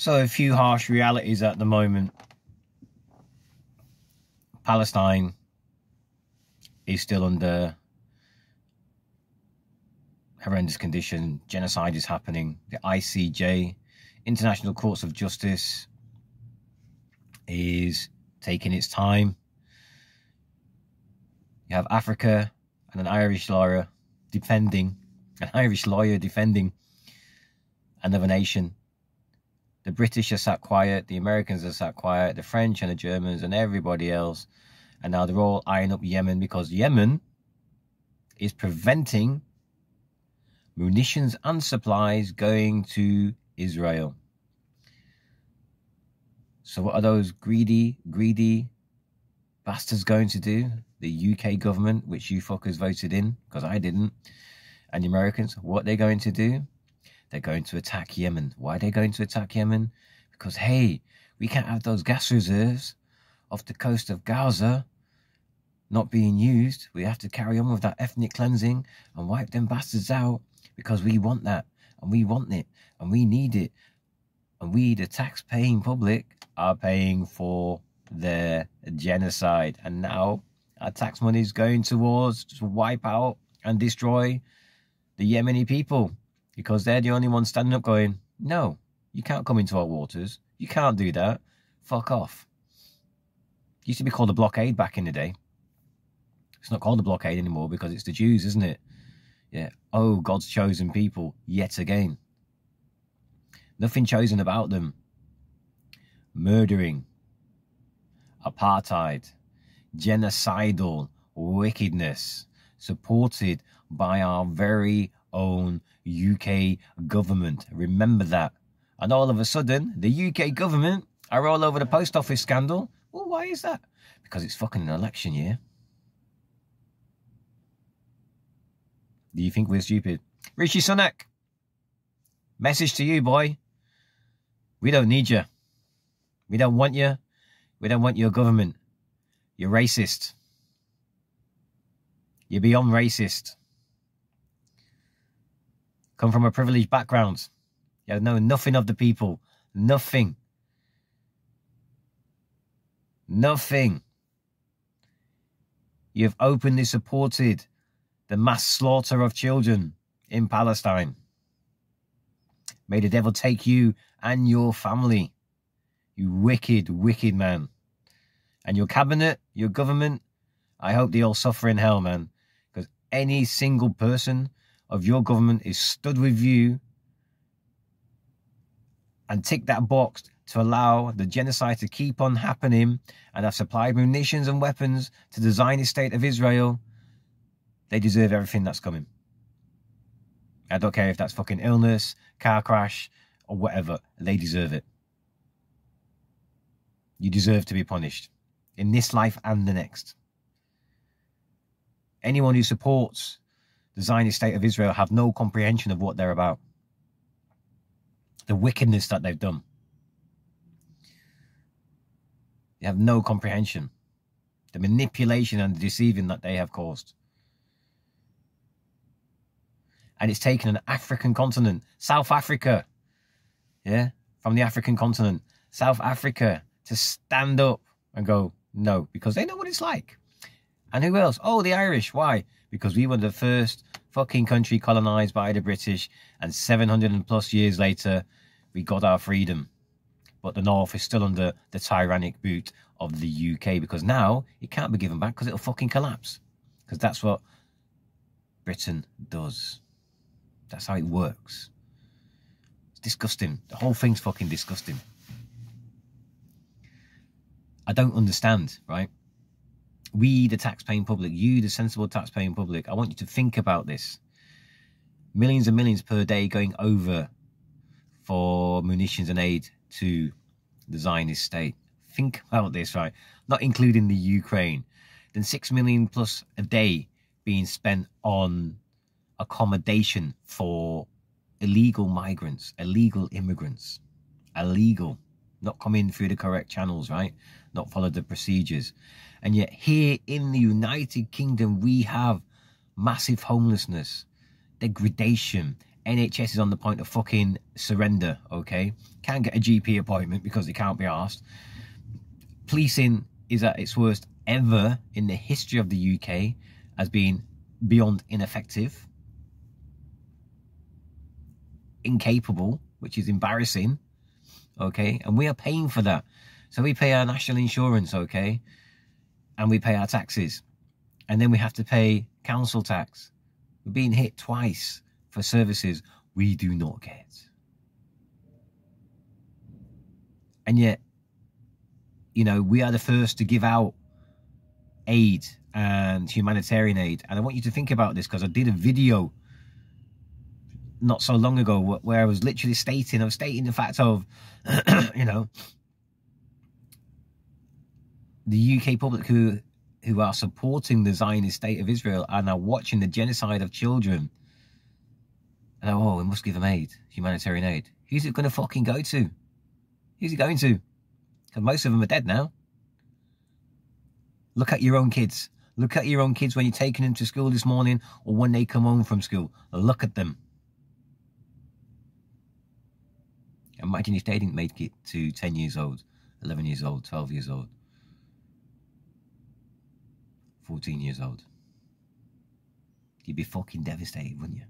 So, a few harsh realities at the moment. Palestine is still under horrendous condition. Genocide is happening. The ICJ, International Courts of Justice, is taking its time. You have Africa and an Irish lawyer defending, an Irish lawyer defending another nation the British are sat quiet, the Americans are sat quiet, the French and the Germans and everybody else. And now they're all eyeing up Yemen because Yemen is preventing munitions and supplies going to Israel. So what are those greedy, greedy bastards going to do? The UK government, which you fuckers voted in, because I didn't, and the Americans, what they're going to do? They're going to attack Yemen. Why are they going to attack Yemen? Because, hey, we can't have those gas reserves off the coast of Gaza not being used. We have to carry on with that ethnic cleansing and wipe them bastards out because we want that and we want it and we need it. And we, the tax paying public, are paying for their genocide. And now our tax money is going towards to wipe out and destroy the Yemeni people because they're the only ones standing up going, no, you can't come into our waters. You can't do that. Fuck off. It used to be called a blockade back in the day. It's not called a blockade anymore because it's the Jews, isn't it? Yeah. Oh, God's chosen people yet again. Nothing chosen about them. Murdering, apartheid, genocidal wickedness, supported by our very own UK government. Remember that. And all of a sudden, the UK government are all over the post office scandal. Well, why is that? Because it's fucking an election year. Do you think we're stupid? Rishi Sunak, message to you, boy. We don't need you. We don't want you. We don't want your government. You're racist. You're beyond racist come from a privileged background. You know nothing of the people. Nothing. Nothing. You have openly supported the mass slaughter of children in Palestine. May the devil take you and your family. You wicked, wicked man. And your cabinet, your government, I hope they all suffer in hell, man. Because any single person of your government is stood with you and tick that box to allow the genocide to keep on happening and have supplied munitions and weapons to the Zionist state of Israel, they deserve everything that's coming. I don't care if that's fucking illness, car crash, or whatever. They deserve it. You deserve to be punished in this life and the next. Anyone who supports the Zionist state of Israel have no comprehension of what they're about. The wickedness that they've done. They have no comprehension. The manipulation and the deceiving that they have caused. And it's taken an African continent, South Africa, yeah, from the African continent, South Africa, to stand up and go, no, because they know what it's like. And who else? Oh, the Irish. Why? Because we were the first fucking country colonized by the British, and 700 and plus years later, we got our freedom. But the North is still under the tyrannic boot of the UK because now it can't be given back because it'll fucking collapse. Because that's what Britain does. That's how it works. It's disgusting. The whole thing's fucking disgusting. I don't understand, right? We, the tax-paying public, you, the sensible tax-paying public, I want you to think about this. Millions and millions per day going over for munitions and aid to the Zionist state. Think about this, right? Not including the Ukraine. Then six million plus a day being spent on accommodation for illegal migrants, illegal immigrants, illegal, not coming through the correct channels, right? Not follow the procedures. And yet, here in the United Kingdom, we have massive homelessness, degradation, NHS is on the point of fucking surrender, okay? Can't get a GP appointment because they can't be asked. Policing is at its worst ever in the history of the UK as being beyond ineffective, incapable, which is embarrassing, okay? And we are paying for that. So we pay our national insurance, okay? And we pay our taxes. And then we have to pay council tax. We're being hit twice for services we do not get. And yet, you know, we are the first to give out aid and humanitarian aid. And I want you to think about this because I did a video not so long ago where I was literally stating, I was stating the fact of, you know, the UK public who who are supporting the Zionist state of Israel and are watching the genocide of children. And oh, we must give them aid, humanitarian aid. Who's it going to fucking go to? Who's it going to? Because most of them are dead now. Look at your own kids. Look at your own kids when you're taking them to school this morning or when they come home from school. Look at them. Imagine if they didn't make it to 10 years old, 11 years old, 12 years old, 14 years old. You'd be fucking devastated, wouldn't you?